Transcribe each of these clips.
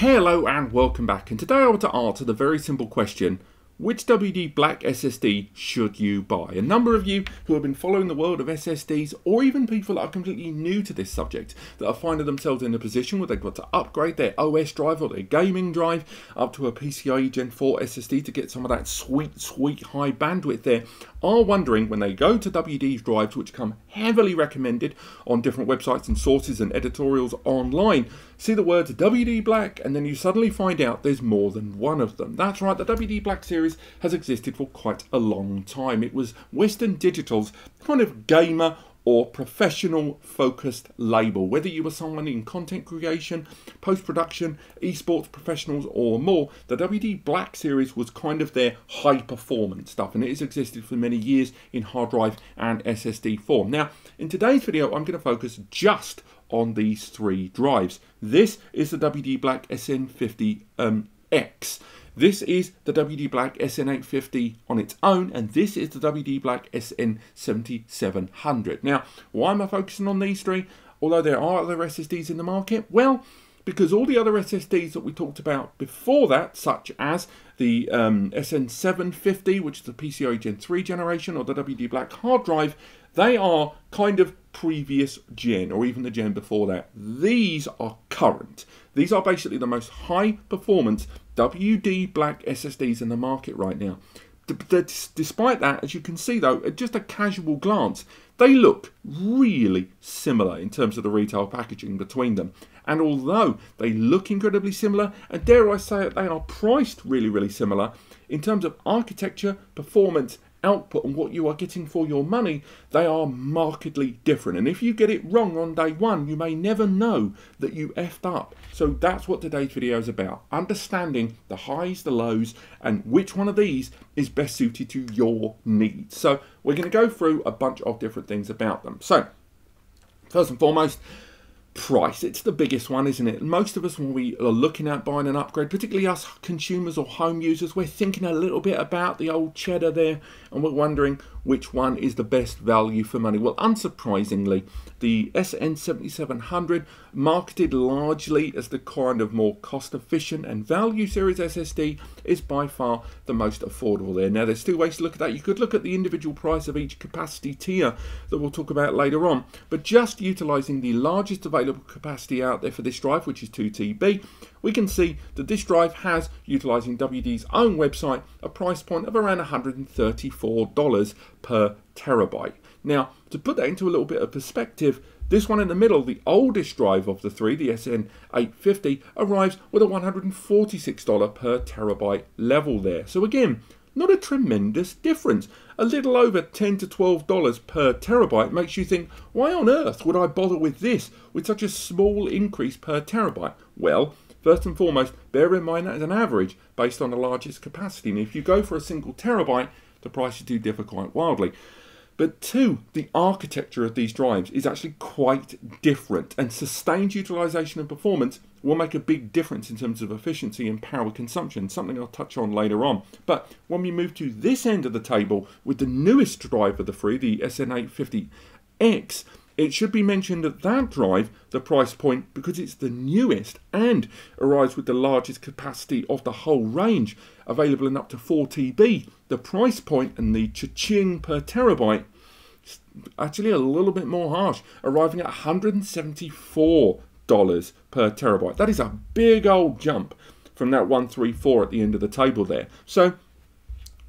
Hello and welcome back and today I want to answer the very simple question which WD Black SSD should you buy? A number of you who have been following the world of SSDs, or even people that are completely new to this subject, that are finding themselves in a position where they've got to upgrade their OS drive or their gaming drive up to a PCIe Gen 4 SSD to get some of that sweet, sweet high bandwidth there, are wondering when they go to WD's drives, which come heavily recommended on different websites and sources and editorials online, see the words WD Black, and then you suddenly find out there's more than one of them. That's right, the WD Black series has existed for quite a long time. It was Western Digital's kind of gamer or professional focused label. Whether you were someone in content creation, post production, esports professionals, or more, the WD Black series was kind of their high performance stuff and it has existed for many years in hard drive and SSD form. Now, in today's video, I'm going to focus just on these three drives. This is the WD Black SN850X. Um, this is the WD Black SN850 on its own, and this is the WD Black SN770. Now, why am I focusing on these three? Although there are other SSDs in the market, well, because all the other SSDs that we talked about before that, such as the um, SN750, which is the PCIe Gen 3 generation, or the WD Black hard drive, they are kind of previous gen, or even the gen before that. These are current. These are basically the most high performance WD Black SSDs in the market right now. Despite that, as you can see though, at just a casual glance, they look really similar in terms of the retail packaging between them. And although they look incredibly similar, and dare I say it, they are priced really, really similar, in terms of architecture, performance, output and what you are getting for your money, they are markedly different. And if you get it wrong on day one, you may never know that you effed up. So that's what today's video is about. Understanding the highs, the lows, and which one of these is best suited to your needs. So we're going to go through a bunch of different things about them. So first and foremost, price. It's the biggest one, isn't it? Most of us, when we are looking at buying an upgrade, particularly us consumers or home users, we're thinking a little bit about the old cheddar there and we're wondering which one is the best value for money. Well, unsurprisingly, the SN770, marketed largely as the kind of more cost efficient and value series SSD, is by far the most affordable there. Now, there's two ways to look at that. You could look at the individual price of each capacity tier that we'll talk about later on, but just utilizing the largest available capacity out there for this drive, which is 2 TB, we can see that this drive has, utilizing WD's own website, a price point of around $134 per terabyte. Now, to put that into a little bit of perspective, this one in the middle, the oldest drive of the three, the SN850, arrives with a $146 per terabyte level there. So again, not a tremendous difference. A little over 10 to $12 per terabyte makes you think, why on earth would I bother with this with such a small increase per terabyte? Well, first and foremost, bear in mind that is an average based on the largest capacity. And if you go for a single terabyte, the prices do differ quite wildly. But two, the architecture of these drives is actually quite different, and sustained utilization and performance will make a big difference in terms of efficiency and power consumption, something I'll touch on later on. But when we move to this end of the table with the newest drive of the three, the SN850X, it should be mentioned that that drive, the price point, because it's the newest and arrives with the largest capacity of the whole range, available in up to 4 TB, the price point and the cha-ching per terabyte actually a little bit more harsh, arriving at $174 per terabyte. That is a big old jump from that 134 at the end of the table there. So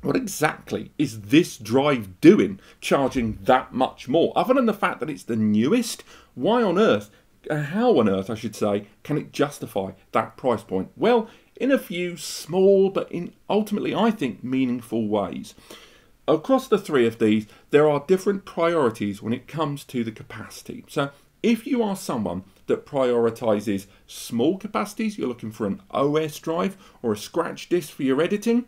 what exactly is this drive doing charging that much more? Other than the fact that it's the newest, why on earth, uh, how on earth I should say, can it justify that price point? Well, in a few small but in ultimately I think meaningful ways. Across the three of these, there are different priorities when it comes to the capacity. So if you are someone that prioritizes small capacities, you're looking for an OS drive or a scratch disk for your editing,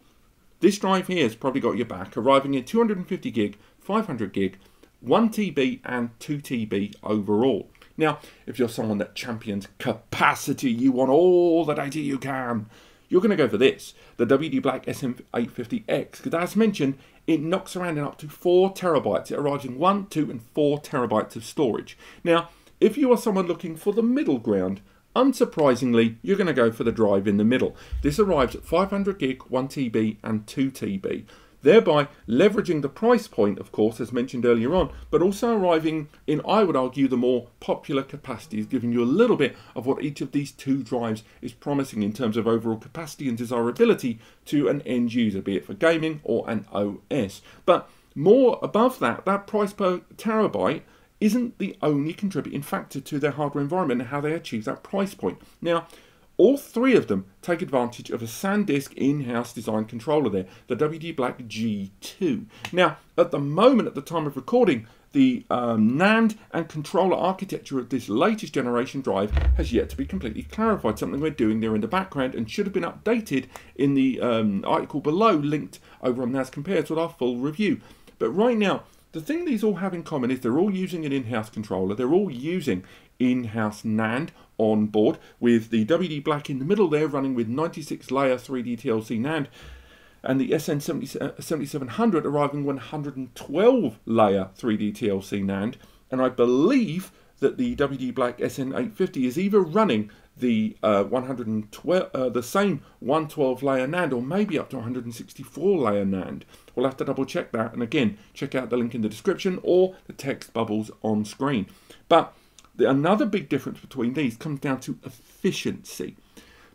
this drive here has probably got your back, arriving at 250 gig, 500 gig, 1 TB and 2 TB overall. Now, if you're someone that champions capacity, you want all the data you can, you're going to go for this, the WD Black SN850X, because as mentioned, it knocks around in up to 4 terabytes. It arrives in 1, 2 and 4 terabytes of storage. Now, if you are someone looking for the middle ground, unsurprisingly, you're going to go for the drive in the middle. This arrives at 500 gig, 1 TB, and 2 TB thereby leveraging the price point, of course, as mentioned earlier on, but also arriving in, I would argue, the more popular capacities, giving you a little bit of what each of these two drives is promising in terms of overall capacity and desirability to an end user, be it for gaming or an OS. But more above that, that price per terabyte isn't the only contributing factor to their hardware environment and how they achieve that price point. Now, all three of them take advantage of a SanDisk in-house design controller there, the WD Black G2. Now, at the moment, at the time of recording, the um, NAND and controller architecture of this latest generation drive has yet to be completely clarified, something we're doing there in the background and should have been updated in the um, article below, linked over on NAS Compares with our full review. But right now, the thing these all have in common is they're all using an in-house controller, they're all using in-house NAND on board with the WD Black in the middle there running with 96 layer 3D TLC NAND and the SN770 arriving 112 layer 3D TLC NAND and I believe that the WD Black SN850 is either running the uh, 112 uh, the same 112 layer NAND or maybe up to 164 layer NAND. We'll have to double check that and again check out the link in the description or the text bubbles on screen. But another big difference between these comes down to efficiency.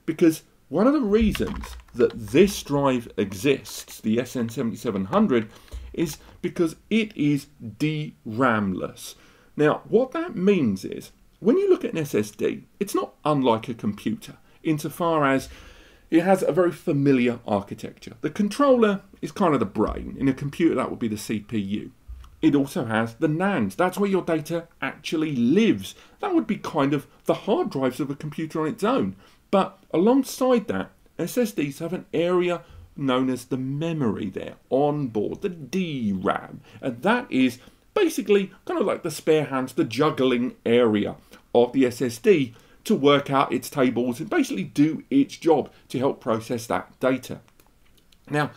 Because one of the reasons that this drive exists, the SN770, is because it is DRAMless. Now, what that means is, when you look at an SSD, it's not unlike a computer, insofar as it has a very familiar architecture. The controller is kind of the brain. In a computer, that would be the CPU it also has the NAND. That's where your data actually lives. That would be kind of the hard drives of a computer on its own. But alongside that, SSDs have an area known as the memory there on board, the DRAM. And that is basically kind of like the spare hands, the juggling area of the SSD to work out its tables and basically do its job to help process that data. Now,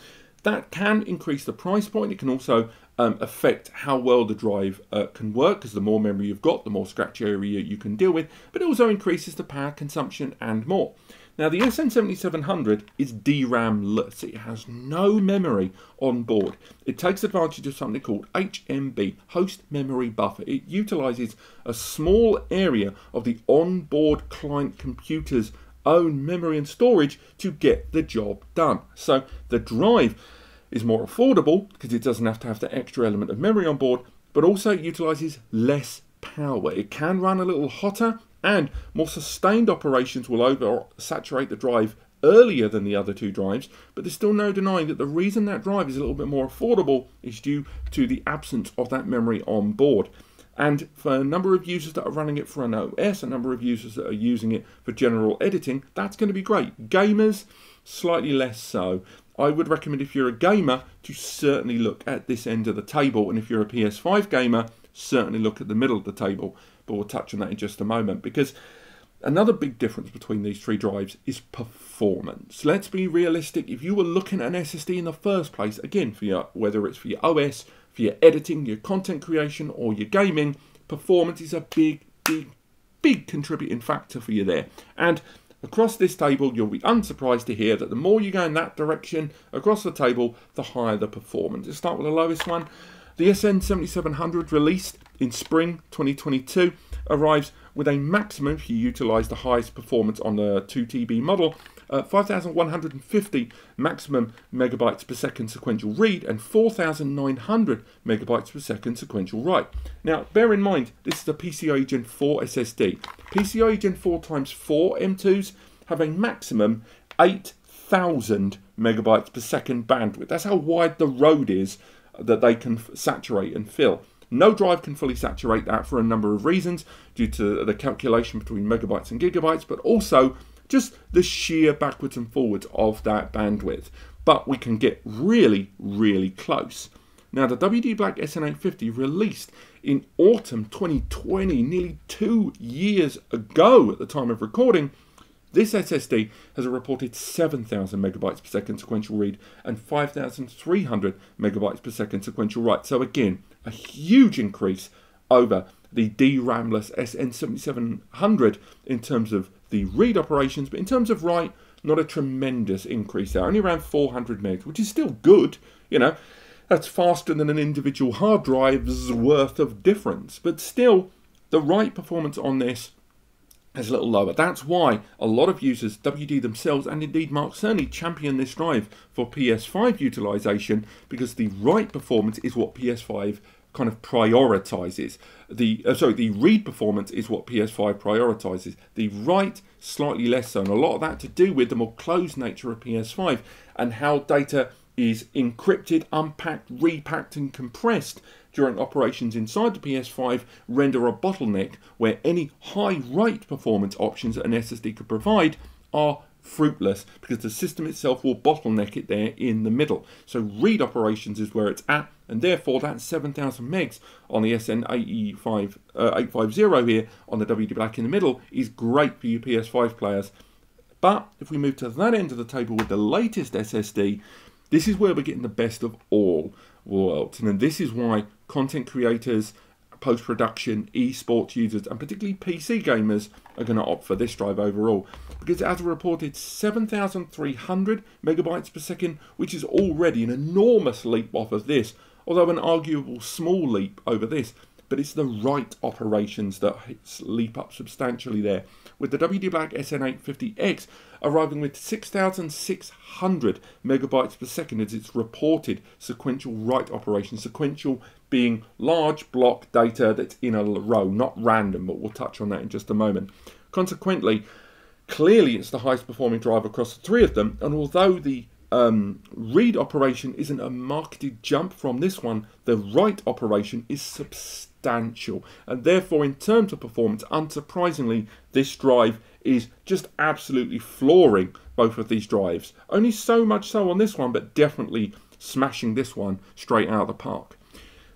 that can increase the price point. It can also um, affect how well the drive uh, can work because the more memory you've got, the more scratch area you can deal with, but it also increases the power consumption and more. Now the SN770 is DRAM-less, it has no memory on board. It takes advantage of something called HMB, Host Memory Buffer. It utilizes a small area of the onboard client computer's own memory and storage to get the job done. So the drive is more affordable because it doesn't have to have the extra element of memory on board, but also utilizes less power. It can run a little hotter and more sustained operations will over saturate the drive earlier than the other two drives, but there's still no denying that the reason that drive is a little bit more affordable is due to the absence of that memory on board. And for a number of users that are running it for an OS, a number of users that are using it for general editing, that's going to be great. Gamers, slightly less so. I would recommend if you're a gamer to certainly look at this end of the table, and if you're a PS5 gamer, certainly look at the middle of the table. But we'll touch on that in just a moment because another big difference between these three drives is performance. Let's be realistic. If you were looking at an SSD in the first place, again, for your whether it's for your OS, for your editing, your content creation, or your gaming, performance is a big, big, big contributing factor for you there. And Across this table, you'll be unsurprised to hear that the more you go in that direction across the table, the higher the performance. Let's start with the lowest one. The SN770 released in spring 2022 arrives with a maximum, if you utilise the highest performance on the 2TB model, uh, 5,150 maximum megabytes per second sequential read and 4,900 megabytes per second sequential write. Now, bear in mind, this is a PCIe Gen 4 SSD. PCIe Gen 4 times 4 M2s have a maximum 8,000 megabytes per second bandwidth. That's how wide the road is that they can saturate and fill. No drive can fully saturate that for a number of reasons due to the calculation between megabytes and gigabytes, but also just the sheer backwards and forwards of that bandwidth. But we can get really, really close. Now, the WD Black SN850 released in autumn 2020, nearly two years ago at the time of recording, this SSD has a reported 7,000 megabytes per second sequential read and 5,300 megabytes per second sequential write. So again, a huge increase over the DRAMless SN770 in terms of the read operations, but in terms of write, not a tremendous increase there, only around 400 megs, which is still good, you know. That's faster than an individual hard drive's worth of difference, but still, the write performance on this is a little lower. That's why a lot of users, WD themselves, and indeed Mark Cerny, champion this drive for PS5 utilization because the write performance is what PS5 kind of prioritizes. The uh, sorry, the read performance is what PS5 prioritizes. The write slightly less so, and a lot of that to do with the more closed nature of PS5 and how data is encrypted, unpacked, repacked, and compressed during operations inside the PS5 render a bottleneck where any high write performance options that an SSD could provide are fruitless because the system itself will bottleneck it there in the middle. So read operations is where it's at, and therefore that 7000 megs on the SN850 uh, here on the WD Black in the middle is great for you PS5 players. But if we move to that end of the table with the latest SSD, this is where we're getting the best of all worlds. And this is why content creators, post production, esports users, and particularly PC gamers are going to opt for this drive overall. Because it has a reported 7,300 megabytes per second, which is already an enormous leap off of this, although an arguable small leap over this but it's the write operations that leap up substantially there. With the WD Black SN850X arriving with 6,600 megabytes per second as its reported sequential write operation. Sequential being large block data that's in a row, not random, but we'll touch on that in just a moment. Consequently, clearly it's the highest performing drive across the three of them, and although the um, read operation isn't a marketed jump from this one, the write operation is substantial. And therefore, in terms of performance, unsurprisingly, this drive is just absolutely flooring both of these drives. Only so much so on this one, but definitely smashing this one straight out of the park.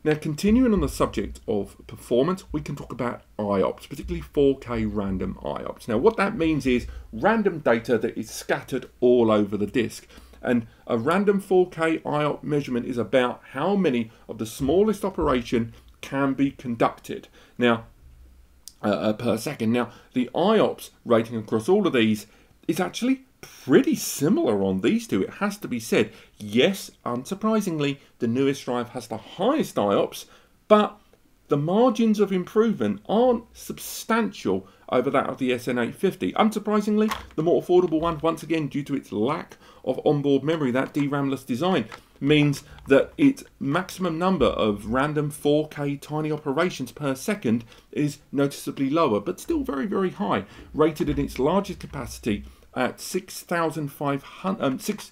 Now, continuing on the subject of performance, we can talk about IOPS, particularly 4K random IOPS. Now, what that means is random data that is scattered all over the disk. And a random 4K IOP measurement is about how many of the smallest operation can be conducted. Now, uh, uh, per second. Now, the IOPS rating across all of these is actually pretty similar on these two, it has to be said. Yes, unsurprisingly, the newest drive has the highest IOPS, but the margins of improvement aren't substantial over that of the SN850. Unsurprisingly, the more affordable one, once again due to its lack of onboard memory, that DRAMless design, means that its maximum number of random 4K tiny operations per second is noticeably lower, but still very, very high, rated in its largest capacity at 6,500, um, 6,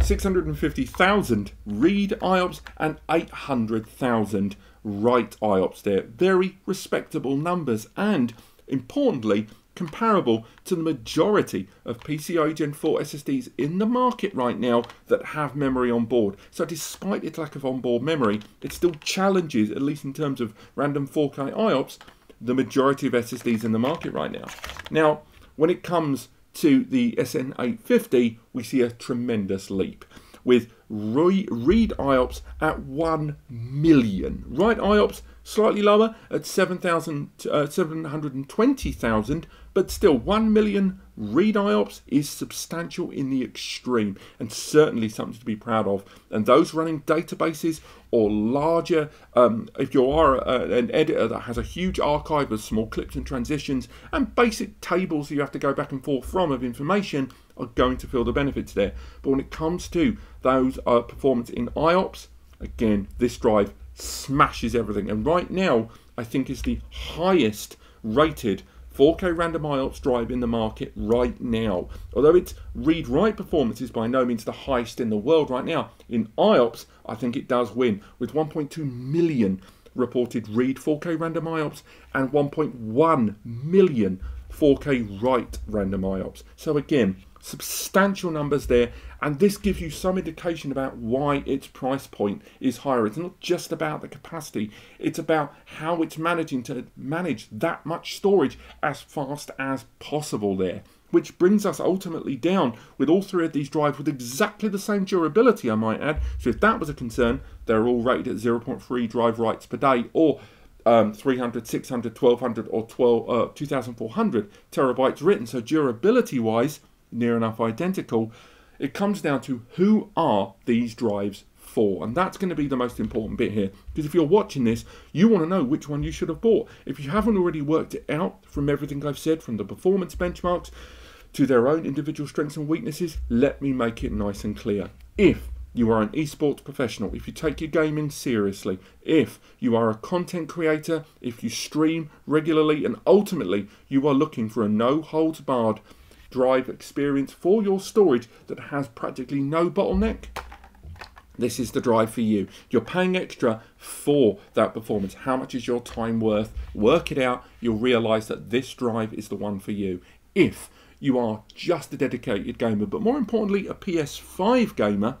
650,000 read IOPS and 800,000 write IOPS there. Very respectable numbers and importantly, comparable to the majority of PCIe Gen 4 SSDs in the market right now that have memory on board. So despite its lack of onboard memory, it still challenges, at least in terms of random 4K IOPS, the majority of SSDs in the market right now. Now, when it comes to the SN850, we see a tremendous leap with read IOPS at 1 million. Write IOPS slightly lower at 7,000, uh, 720,000, but still 1 million read IOPS is substantial in the extreme and certainly something to be proud of. And those running databases or larger, um, if you are a, an editor that has a huge archive of small clips and transitions and basic tables you have to go back and forth from of information, are going to feel the benefits there. But when it comes to those uh, performance in IOPS, again, this drive smashes everything. And right now, I think is the highest rated 4K random IOPS drive in the market right now. Although its read-write performance is by no means the highest in the world right now, in IOPS, I think it does win, with 1.2 million reported read 4K random IOPS and 1.1 million 4K write random IOPS. So again, substantial numbers there and this gives you some indication about why its price point is higher it's not just about the capacity it's about how it's managing to manage that much storage as fast as possible there which brings us ultimately down with all three of these drives with exactly the same durability I might add so if that was a concern they're all rated at 0.3 drive writes per day or um, 300, 600, 1200, or 12, uh, 2400 terabytes written. So durability wise, near enough identical. It comes down to who are these drives for, and that's going to be the most important bit here. Because if you're watching this, you want to know which one you should have bought. If you haven't already worked it out from everything I've said, from the performance benchmarks to their own individual strengths and weaknesses, let me make it nice and clear. If you are an esports professional, if you take your gaming seriously, if you are a content creator, if you stream regularly, and ultimately you are looking for a no holds barred drive experience for your storage that has practically no bottleneck, this is the drive for you. You're paying extra for that performance. How much is your time worth? Work it out. You'll realize that this drive is the one for you. If you are just a dedicated gamer, but more importantly, a PS5 gamer,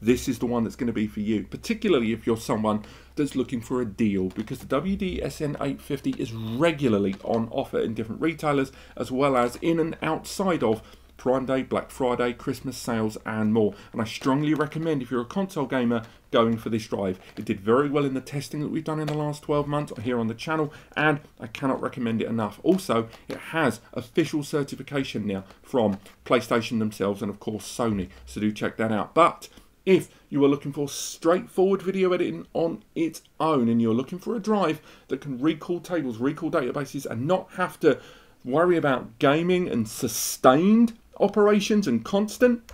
this is the one that's going to be for you, particularly if you're someone that's looking for a deal because the WD-SN 850 is regularly on offer in different retailers as well as in and outside of Prime Day, Black Friday, Christmas sales and more. And I strongly recommend if you're a console gamer going for this drive. It did very well in the testing that we've done in the last 12 months here on the channel and I cannot recommend it enough. Also, it has official certification now from PlayStation themselves and of course Sony, so do check that out. But if you are looking for straightforward video editing on its own and you're looking for a drive that can recall tables, recall databases, and not have to worry about gaming and sustained operations and constant,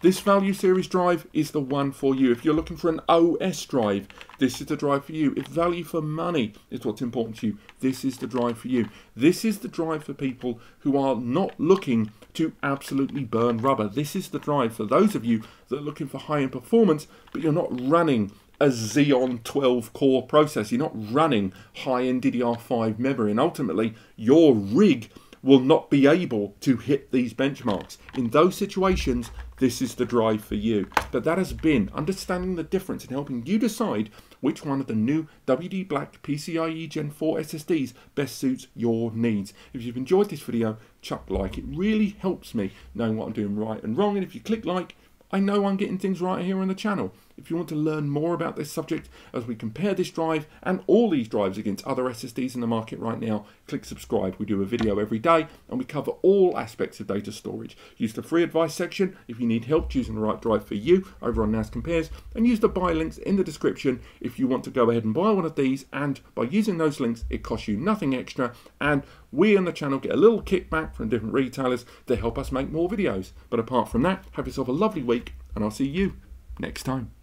this value series drive is the one for you. If you're looking for an OS drive, this is the drive for you. If value for money is what's important to you, this is the drive for you. This is the drive for people who are not looking to absolutely burn rubber. This is the drive for those of you that are looking for high-end performance, but you're not running a Xeon 12 core processor. You're not running high-end DDR5 memory, and ultimately your rig will not be able to hit these benchmarks. In those situations, this is the drive for you. But that has been understanding the difference and helping you decide which one of the new WD Black PCIe Gen 4 SSDs best suits your needs. If you've enjoyed this video, chuck like. It really helps me knowing what I'm doing right and wrong. And if you click like, I know I'm getting things right here on the channel. If you want to learn more about this subject as we compare this drive and all these drives against other SSDs in the market right now, click subscribe. We do a video every day and we cover all aspects of data storage. Use the free advice section if you need help choosing the right drive for you over on NAS Compares and use the buy links in the description if you want to go ahead and buy one of these and by using those links it costs you nothing extra and we on the channel get a little kickback from different retailers to help us make more videos. But apart from that, have yourself a lovely week and I'll see you next time.